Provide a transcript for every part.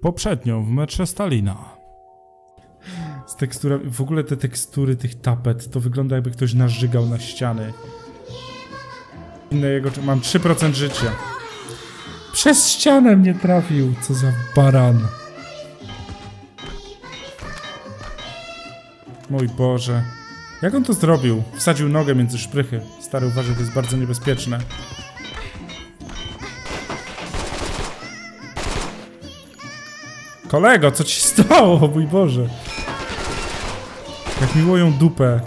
Poprzednio w metrze Stalina. Z teksturami, w ogóle te tekstury tych tapet, to wygląda jakby ktoś narzygał na ściany. Inne jego, mam 3% życia. Przez ścianę mnie trafił, co za baran. Mój Boże. Jak on to zrobił? Wsadził nogę między szprychy. Stary uważa, to jest bardzo niebezpieczne. Kolego, co ci stało? Mój Boże. Jak mi łoją dupę.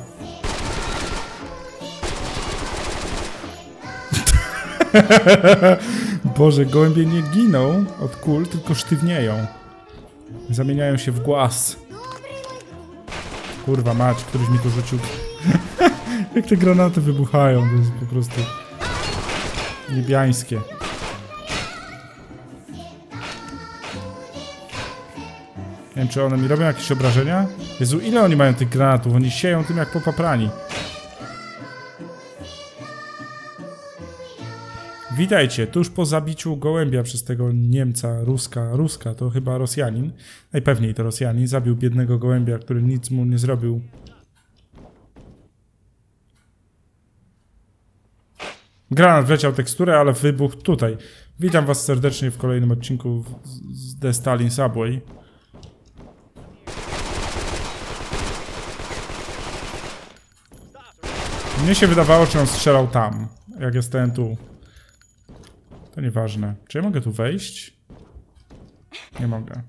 Boże, gołębie nie giną od kul, tylko sztywnieją. Zamieniają się w głaz. Kurwa mać, któryś mi to rzucił. Jak te granaty wybuchają, to jest po prostu... Niebiańskie. Wiem, czy one mi robią jakieś obrażenia? Jezu, ile oni mają tych granatów? Oni sieją tym jak popaprani. Witajcie, tuż po zabiciu gołębia przez tego Niemca, Ruska, Ruska, to chyba Rosjanin, najpewniej to Rosjanin, zabił biednego gołębia, który nic mu nie zrobił. Granat wleciał teksturę, ale wybuch tutaj. Witam was serdecznie w kolejnym odcinku z The Stalin Subway. Mnie się wydawało, czy on strzelał tam, jak ja stałem tu. To nieważne. Czy ja mogę tu wejść? Nie mogę.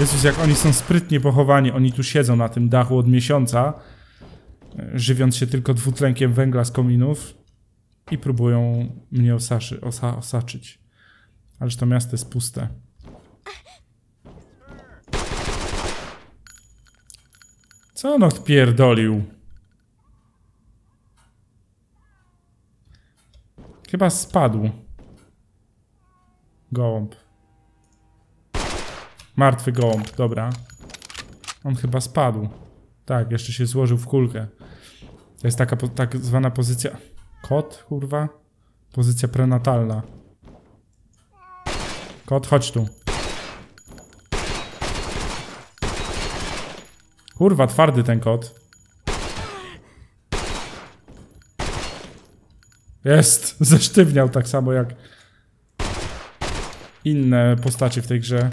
Jezus, jak oni są sprytnie pochowani. Oni tu siedzą na tym dachu od miesiąca, żywiąc się tylko dwutlenkiem węgla z kominów i próbują mnie osaczyć. Ależ to miasto jest puste. Co on odpierdolił? Chyba spadł. Gołąb. Martwy gołąb, dobra. On chyba spadł. Tak, jeszcze się złożył w kulkę. To jest taka tak zwana pozycja... Kot, kurwa? Pozycja prenatalna. Kot, chodź tu. Kurwa, twardy ten kot. Jest, zesztywniał tak samo jak inne postacie w tej grze.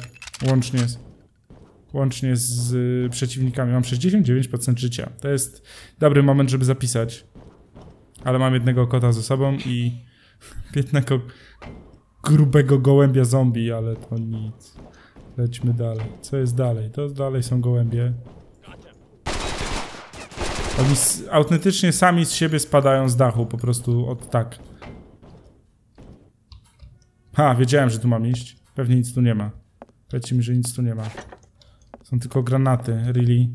Łącznie z, łącznie z y, przeciwnikami. Mam 69% życia. To jest dobry moment, żeby zapisać. Ale mam jednego kota ze sobą i jednego grubego gołębia zombie, ale to nic. Lećmy dalej. Co jest dalej? To dalej są gołębie. Oni autentycznie sami z siebie spadają z dachu, po prostu od tak. Ha, wiedziałem, że tu mam iść. Pewnie nic tu nie ma. Powiedzcie mi, że nic tu nie ma. Są tylko granaty, really.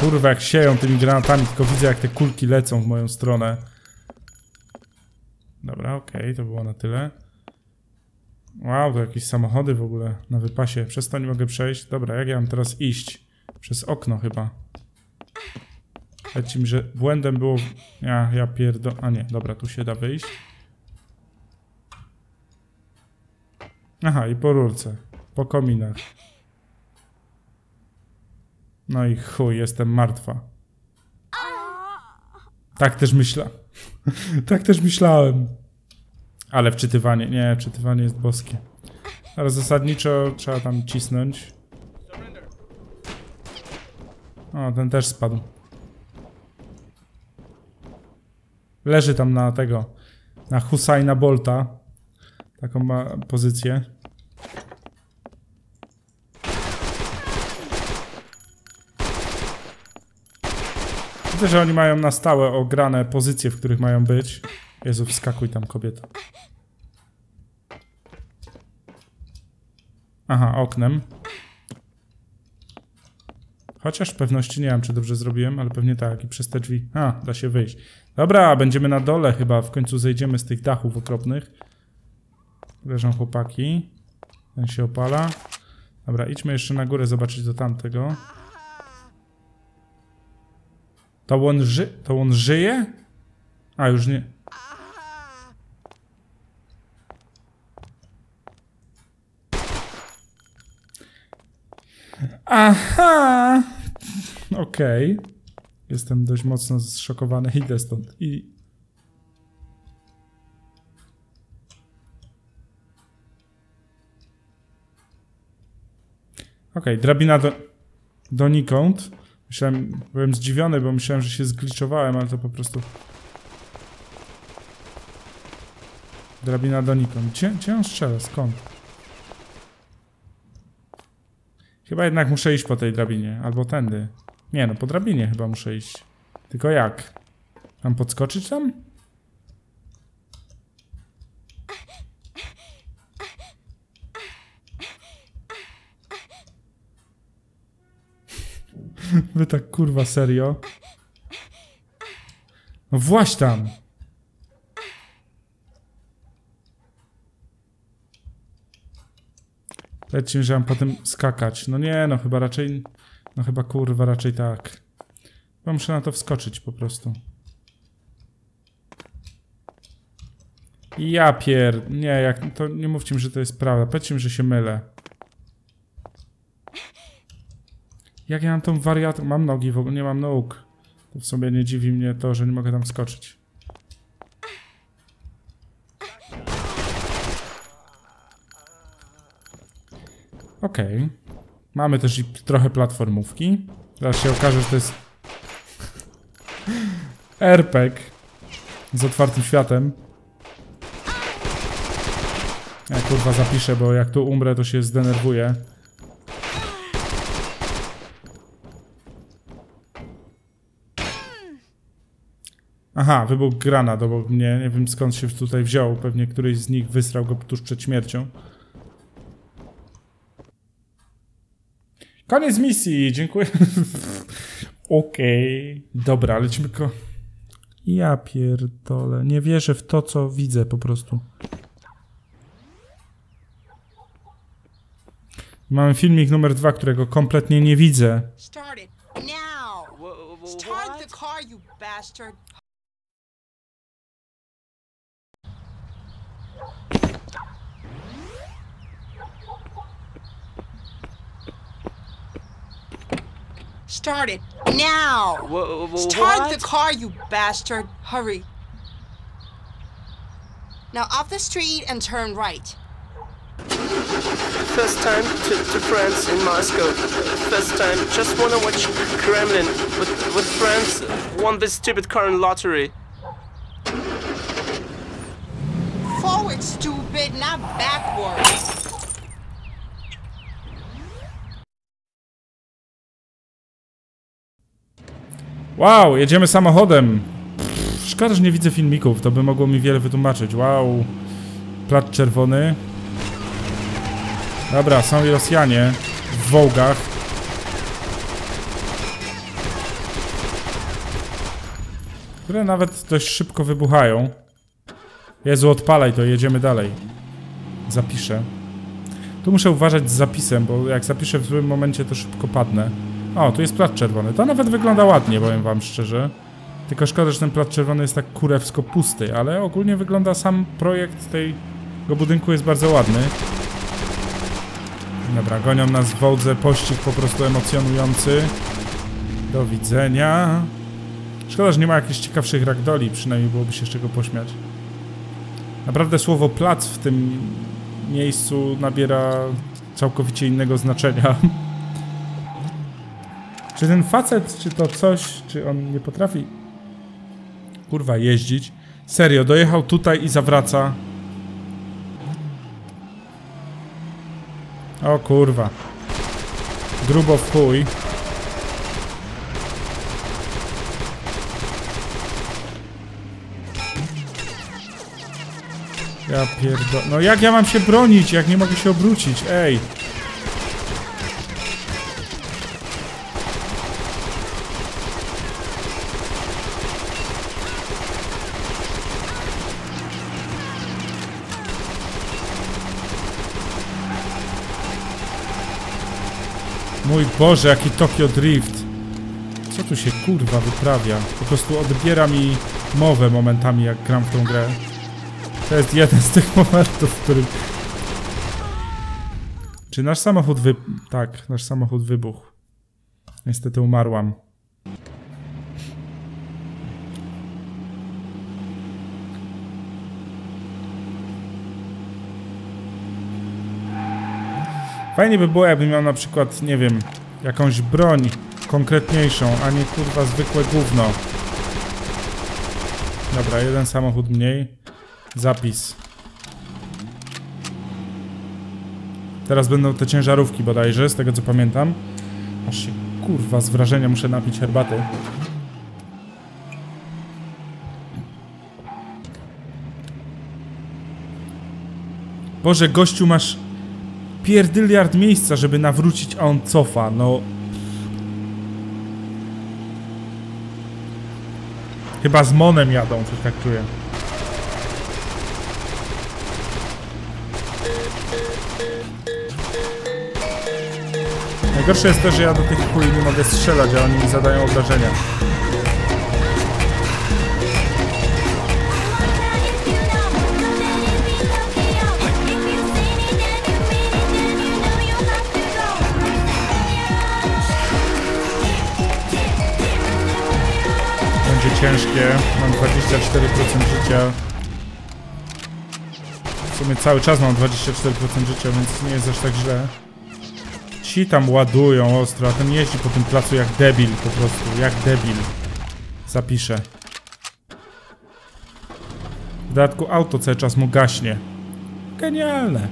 Kurwa, jak sieją tymi granatami, tylko widzę, jak te kulki lecą w moją stronę. Dobra, okej, okay, to było na tyle. Wow, to jakieś samochody w ogóle na wypasie. Przez to nie mogę przejść. Dobra, jak ja mam teraz iść? Przez okno chyba. Mi, że błędem było... Ja, ja pierdo... A nie, dobra, tu się da wyjść. Aha, i po rurce. Po kominach. No i chuj, jestem martwa. Tak też myślałem. tak też myślałem. Ale wczytywanie, nie, wczytywanie jest boskie. Ale zasadniczo trzeba tam cisnąć. O, ten też spadł. Leży tam na tego, na Husajna Bolta. Taką ma pozycję. Widzę, że oni mają na stałe ograne pozycje, w których mają być. Jezu, wskakuj tam kobieta. Aha, oknem. Chociaż pewności nie wiem, czy dobrze zrobiłem, ale pewnie tak. I przez te drzwi... A, da się wyjść. Dobra, będziemy na dole chyba. W końcu zejdziemy z tych dachów okropnych. Leżą chłopaki. Ten się opala. Dobra, idźmy jeszcze na górę zobaczyć do tamtego. To on, ży to on żyje? A, już nie. Aha! Okej. Jestem dość mocno zszokowany. Idę stąd. I... Okej, drabina do... donikąd. Myślałem, byłem zdziwiony, bo myślałem, że się zgliczowałem, ale to po prostu... Drabina donikąd. Gdzie, gdzie on strzela? Skąd? Chyba jednak muszę iść po tej drabinie, albo tędy. Nie no, po drabinie chyba muszę iść. Tylko jak? Mam podskoczyć tam? Wy tak kurwa serio? No właśnie tam! Powiedzcie że mam potem skakać. No nie, no chyba raczej... No chyba kurwa raczej tak. Chyba muszę na to wskoczyć po prostu. Ja pier... Nie, jak... To nie mówcie mi, że to jest prawda. Powiedzcie mi, że się mylę. Jak ja mam tą wariatę... Mam nogi, w ogóle nie mam nóg. To w sobie nie dziwi mnie to, że nie mogę tam skoczyć. Okej. Mamy też i trochę platformówki. Zaraz się okaże, że to jest RPG z otwartym światem. Ja kurwa zapiszę, bo jak tu umrę, to się zdenerwuję. Aha, wybuchł granat obok mnie. Nie wiem skąd się tutaj wziął. Pewnie któryś z nich wysrał go tuż przed śmiercią. Koniec misji, dziękuję. Okej. Dobra, lecimy ko... Ja pierdolę, nie wierzę w to, co widzę po prostu. Mamy filmik numer dwa, którego kompletnie nie widzę. Start it now. Wha- wha- Start the what? car, you bastard. Start it now. Wha- wha- Start what? the car, you bastard. Hurry. Now off the street and turn right. First time to, to France in Moscow. First time. Just wanna watch Kremlin with with friends. Won this stupid car in lottery. Forward, stupid, not backwards. Wow, jedziemy samochodem. Pff, Szkoda, że nie widzę filmików, to by mogło mi wiele wytłumaczyć. Wow, plat czerwony. Dobra, są i Rosjanie w wołgach. Które nawet dość szybko wybuchają. Jezu, odpalaj to, jedziemy dalej. Zapiszę. Tu muszę uważać z zapisem, bo jak zapiszę w złym momencie, to szybko padnę. O, tu jest plat czerwony. To nawet wygląda ładnie, powiem wam szczerze. Tylko szkoda, że ten plat czerwony jest tak kurewsko pusty, ale ogólnie wygląda sam projekt tego budynku jest bardzo ładny. Dobra, gonią nas w wołdze, pościg po prostu emocjonujący. Do widzenia. Szkoda, że nie ma jakichś ciekawszych ragdoli, przynajmniej byłoby się z czego pośmiać. Naprawdę słowo plac w tym miejscu nabiera całkowicie innego znaczenia. Czy ten facet, czy to coś, czy on nie potrafi kurwa jeździć? Serio, dojechał tutaj i zawraca. O kurwa. Grubo w chuj. Ja pierdo... No jak ja mam się bronić, jak nie mogę się obrócić? Ej. Mój Boże, jaki Tokyo Drift. Co tu się kurwa wyprawia? Po prostu odbiera mi mowę momentami, jak gram w tą grę. To jest jeden z tych momentów, w którym... Czy nasz samochód wy... Tak, nasz samochód wybuchł. Niestety umarłam. Fajnie by było, jakbym miał na przykład, nie wiem, jakąś broń konkretniejszą, a nie kurwa zwykłe gówno. Dobra, jeden samochód mniej. Zapis. Teraz będą te ciężarówki bodajże, z tego co pamiętam. Aż się kurwa z wrażenia muszę napić herbaty. Boże, gościu masz pierdyliard miejsca, żeby nawrócić, a on cofa, no... Chyba z Monem jadą, coś tak czuję. Najgorsze jest to, że ja do tych chuj nie mogę strzelać, a oni mi zadają obrażenia. Ciężkie, mam 24% życia. W sumie cały czas mam 24% życia, więc nie jest aż tak źle. Ci tam ładują ostro, a ten jeździ po tym placu jak debil po prostu, jak debil. Zapiszę. W dodatku auto cały czas mu gaśnie. Genialne.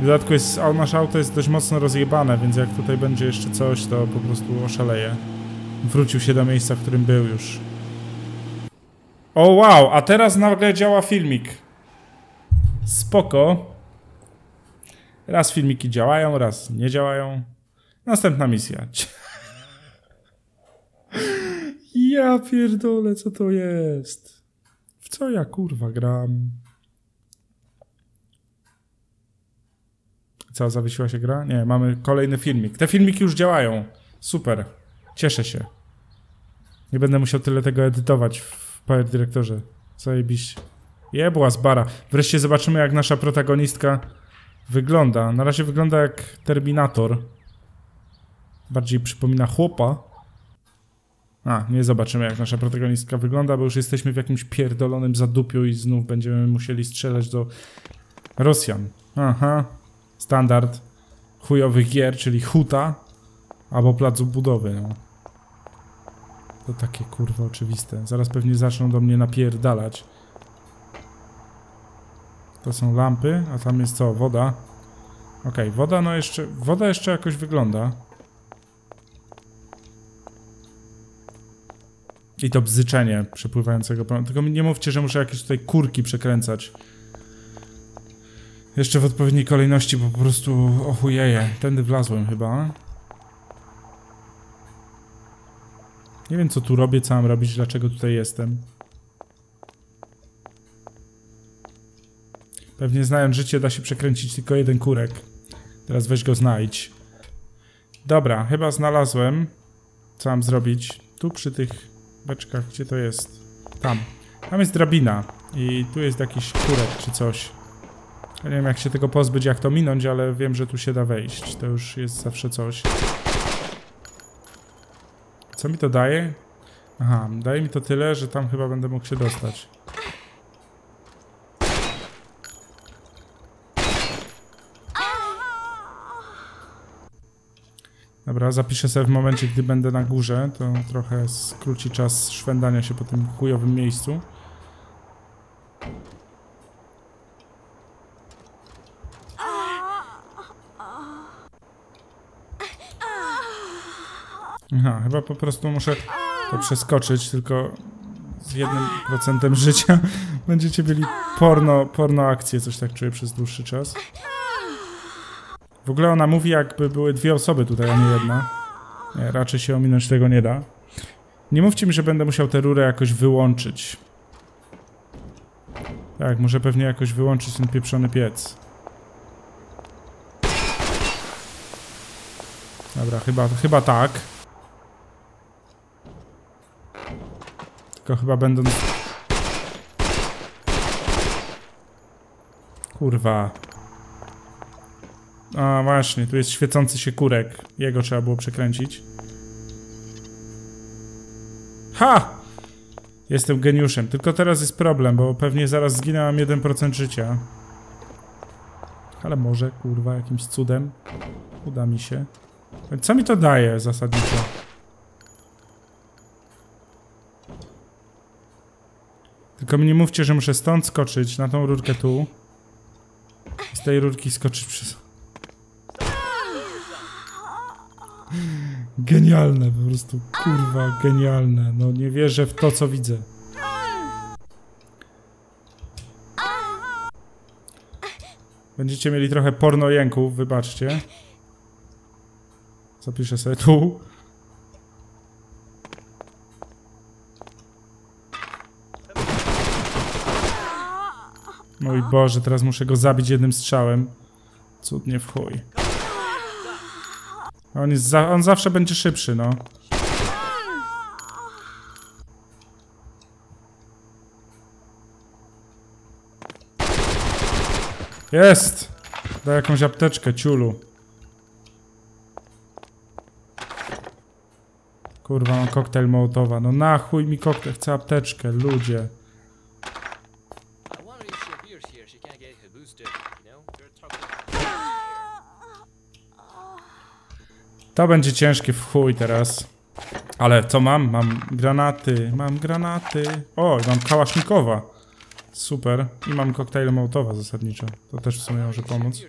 W dodatku jest, nasze auto jest dość mocno rozjebane, więc jak tutaj będzie jeszcze coś, to po prostu oszaleje. Wrócił się do miejsca, w którym był już. O wow, a teraz nagle działa filmik. Spoko. Raz filmiki działają, raz nie działają. Następna misja. Ja pierdolę, co to jest? W co ja kurwa gram? Co, zawiesiła się gra? Nie, mamy kolejny filmik. Te filmiki już działają. Super. Cieszę się. Nie będę musiał tyle tego edytować w Power Directorze. Zajebiście. Jebła z bara. Wreszcie zobaczymy, jak nasza protagonistka wygląda. Na razie wygląda jak Terminator. Bardziej przypomina chłopa. A, nie zobaczymy jak nasza protagonistka wygląda, bo już jesteśmy w jakimś pierdolonym zadupiu i znów będziemy musieli strzelać do Rosjan. Aha. Standard chujowych gier, czyli huta albo placu budowy, no. To takie kurwa oczywiste. Zaraz pewnie zaczną do mnie napierdalać. To są lampy, a tam jest co? Woda. Okej, woda no jeszcze... Woda jeszcze jakoś wygląda. I to bzyczenie przepływającego. Tylko nie mówcie, że muszę jakieś tutaj kurki przekręcać. Jeszcze w odpowiedniej kolejności, bo po prostu ochujeję. Tędy wlazłem chyba. Nie wiem co tu robię, co mam robić, dlaczego tutaj jestem. Pewnie znając życie da się przekręcić tylko jeden kurek. Teraz weź go znajdź. Dobra, chyba znalazłem. Co mam zrobić? Tu przy tych beczkach, gdzie to jest? Tam. Tam jest drabina. I tu jest jakiś kurek czy coś. Ja nie wiem jak się tego pozbyć, jak to minąć, ale wiem, że tu się da wejść. To już jest zawsze coś. Co mi to daje? Aha, daje mi to tyle, że tam chyba będę mógł się dostać. Dobra, zapiszę sobie w momencie, gdy będę na górze, to trochę skróci czas szwendania się po tym chujowym miejscu. Aha, chyba po prostu muszę to przeskoczyć, tylko z jednym procentem życia będziecie mieli porno, porno akcję, coś tak czuję przez dłuższy czas. W ogóle ona mówi, jakby były dwie osoby tutaj, a nie jedna. Nie, raczej się ominąć tego nie da. Nie mówcie mi, że będę musiał tę rurę jakoś wyłączyć. Tak, muszę pewnie jakoś wyłączyć ten pieprzony piec. Dobra, chyba, chyba tak. Tylko chyba będąc... Kurwa. A właśnie, tu jest świecący się kurek. Jego trzeba było przekręcić. Ha! Jestem geniuszem. Tylko teraz jest problem, bo pewnie zaraz zginę, mam 1% życia. Ale może, kurwa, jakimś cudem uda mi się. Co mi to daje zasadniczo? Tylko mi nie mówcie, że muszę stąd skoczyć na tą rurkę tu. Z tej rurki skoczyć przez... Genialne po prostu, kurwa, genialne. No nie wierzę w to, co widzę. Będziecie mieli trochę porno jęków, wybaczcie. Zapiszę sobie tu. Mój Boże, teraz muszę go zabić jednym strzałem. Cudnie w chuj. On, jest za, on zawsze będzie szybszy, no. Jest! Daj jakąś apteczkę, ciulu. Kurwa, mam koktajl Mołotowa. No na chuj mi koktajl, chcę apteczkę, ludzie. To będzie ciężkie w chuj teraz. Ale co mam? Mam granaty, mam granaty. O, mam kałasznikowa. Super. I mam koktajl Mołotowa zasadniczo. To też w sumie może pomóc.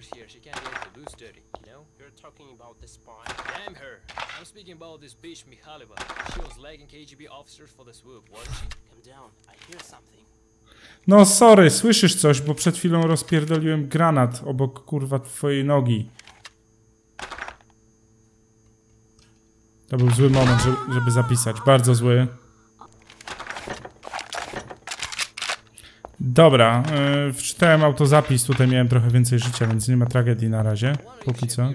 speaking about this bitch Mikhaleva. She was lagging KGB officers for the swoop, wasn't she? Calm down. I hear something. No sorry, słyszysz coś, bo przed chwilą rozpierdoliłem granat obok kurwa twojej nogi. To był zły moment, żeby, zapisać. Bardzo zły. Dobra, yy, wczytałem autozapis, tutaj miałem trochę więcej życia, więc nie ma tragedii na razie, póki co.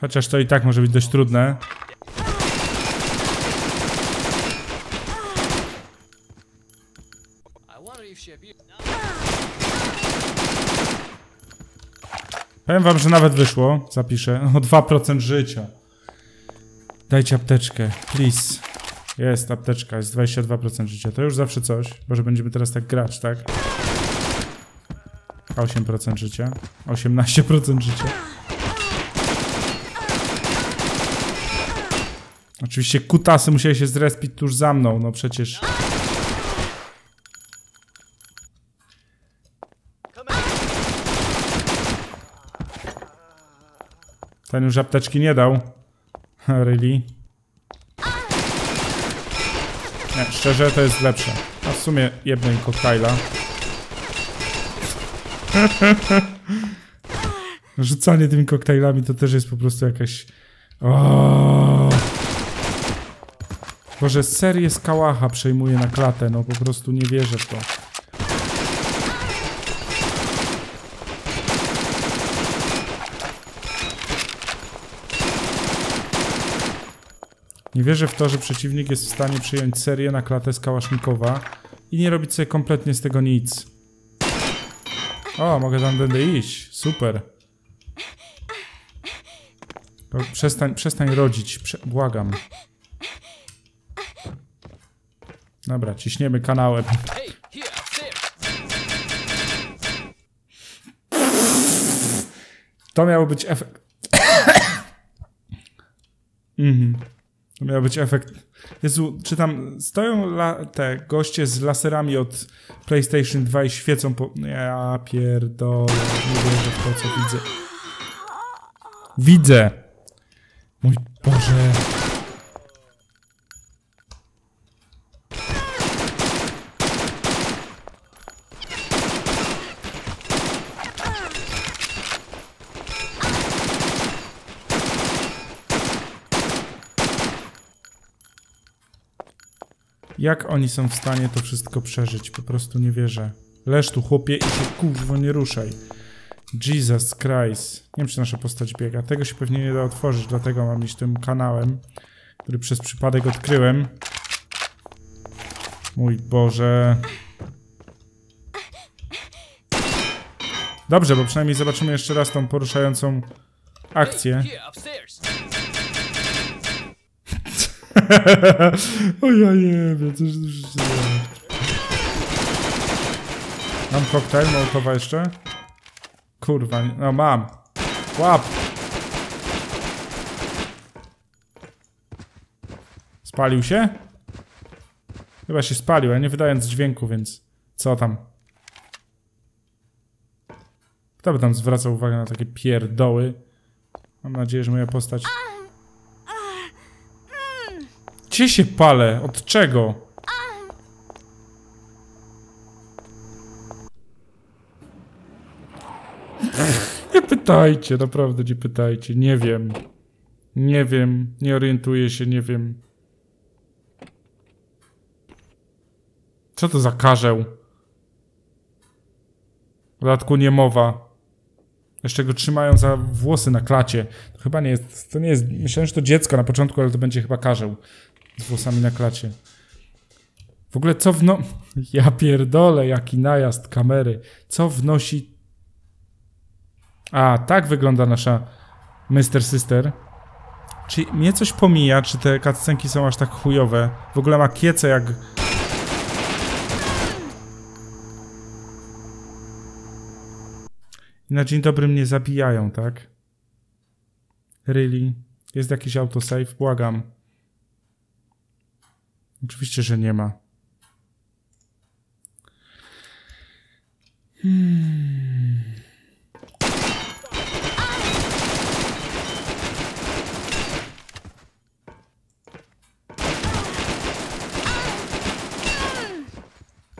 Chociaż to i tak może być dość trudne. Powiem wam, że nawet wyszło, zapiszę, o 2% życia. Dajcie apteczkę, please. Jest apteczka, jest 22% życia, to już zawsze coś, bo że będziemy teraz tak grać, tak? 8% życia, 18% życia. Oczywiście kutasy musieli się zrespić tuż za mną, no przecież... Ten już apteczki nie dał. Really? Nie, szczerze to jest lepsze. A w sumie jednej koktajla. Rzucanie tymi koktajlami to też jest po prostu jakaś... O! Boże, serię z kałacha przejmuje na klatę, no po prostu nie wierzę w to. Nie wierzę w to, że przeciwnik jest w stanie przyjąć serię na klatę z Kałasznikowa i nie robić sobie kompletnie z tego nic. O, mogę tam będę iść. Super. Przestań, przestań rodzić. Prze błagam. Dobra, ciśniemy kanałem. To miał być efekt. mhm. To miał być efekt. Jezu, czy tam stoją la... te goście z laserami od PlayStation 2 i świecą po. Ja pierdolę, nie wierzę w to, co widzę. Widzę! Mój Boże. Jak oni są w stanie to wszystko przeżyć? Po prostu nie wierzę. Leż tu, chłopie, i się kurwo nie ruszaj. Jesus Christ. Nie wiem, czy nasza postać biega. Tego się pewnie nie da otworzyć, dlatego mam iść tym kanałem, który przez przypadek odkryłem. Mój Boże. Dobrze, bo przynajmniej zobaczymy jeszcze raz tą poruszającą akcję. O ja wiem, coś dzieje. Mam koktajl Mołotowa jeszcze? Kurwa, nie- no mam. Łap! Spalił się? Chyba się spalił, ale nie wydając dźwięku, więc co tam? Kto by tam zwracał uwagę na takie pierdoły? Mam nadzieję, że moja postać... Gdzie się palę? Od czego? Nie pytajcie, naprawdę nie pytajcie. Nie wiem. Nie wiem, nie orientuję się, nie wiem. Co to za karzeł? W dodatku niemowa. Jeszcze go trzymają za włosy na klacie. To chyba nie jest, to nie jest, myślałem, że to dziecko na początku, ale to będzie chyba karzeł. Z włosami na klacie. W ogóle co wno... Ja pierdolę, jaki najazd kamery. Co wnosi... A, tak wygląda nasza Mr. Sister. Czy mnie coś pomija, czy te cutscenki są aż tak chujowe? W ogóle ma kiece jak... Na dzień dobry mnie zabijają, tak? Really? Jest jakiś autosave? Błagam. Oczywiście, że nie ma.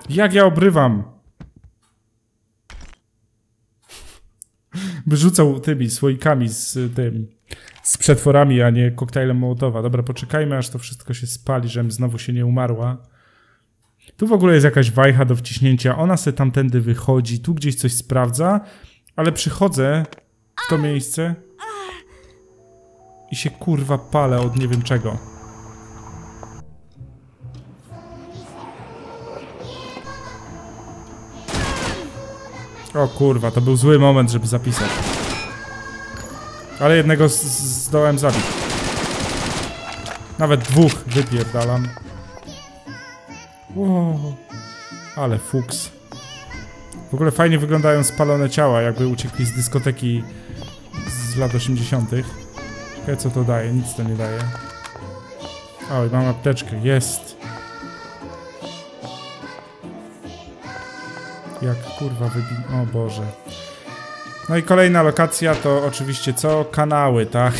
Jak ja obrywam? Wyrzucał tymi słoikami z tym, z przetworami, a nie koktajlem Mołotowa. Dobra, poczekajmy, aż to wszystko się spali, żebym znowu się nie umarła. Tu w ogóle jest jakaś wajcha do wciśnięcia. Ona se tamtędy wychodzi, tu gdzieś coś sprawdza, ale przychodzę w to miejsce i się kurwa palę od nie wiem czego. O kurwa, to był zły moment, żeby zapisać. Ale jednego zdołałem zabić. Nawet dwóch wypierdalam. Wow. Ale fuks. W ogóle fajnie wyglądają spalone ciała, jakby uciekli z dyskoteki z lat 80. Ciekawe co to daje, nic to nie daje. Oj, mam apteczkę, jest. Jak kurwa wybi... O Boże. No i kolejna lokacja to oczywiście co? Kanały, tak?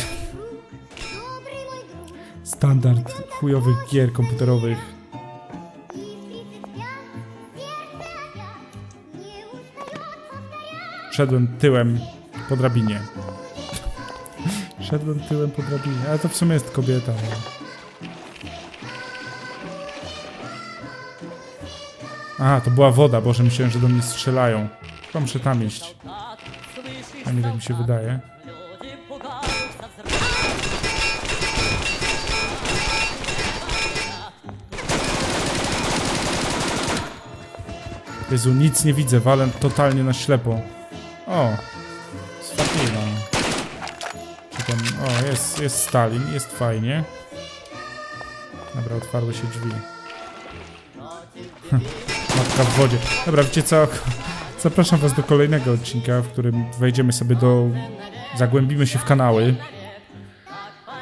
Standard chujowych gier komputerowych. Szedłem tyłem po drabinie. Szedłem tyłem po drabinie, ale to w sumie jest kobieta. No. Aha, to była woda, Boże, myślałem, że do mnie strzelają. Chyba muszę tam iść. Nie tak mi się wydaje. Jezu, nic nie widzę, walę totalnie na ślepo. O, tam, o, jest, jest Stalin, jest fajnie. Dobra, otwarły się drzwi. Matka w wodzie. Dobra, wiecie co? Zapraszam was do kolejnego odcinka, w którym wejdziemy sobie do... Zagłębimy się w kanały.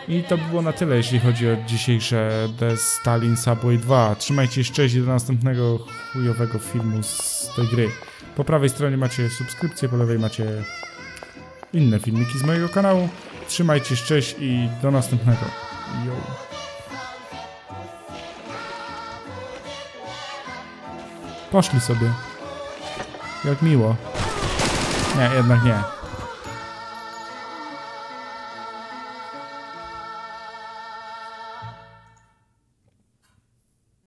I to by było na tyle, jeśli chodzi o dzisiejsze The Stalin Subway 2. Trzymajcie się i do następnego chujowego filmu z tej gry. Po prawej stronie macie subskrypcję, po lewej macie inne filmiki z mojego kanału. Trzymajcie się i do następnego. Yo. Poszli sobie. Jak miło. Nie, jednak nie.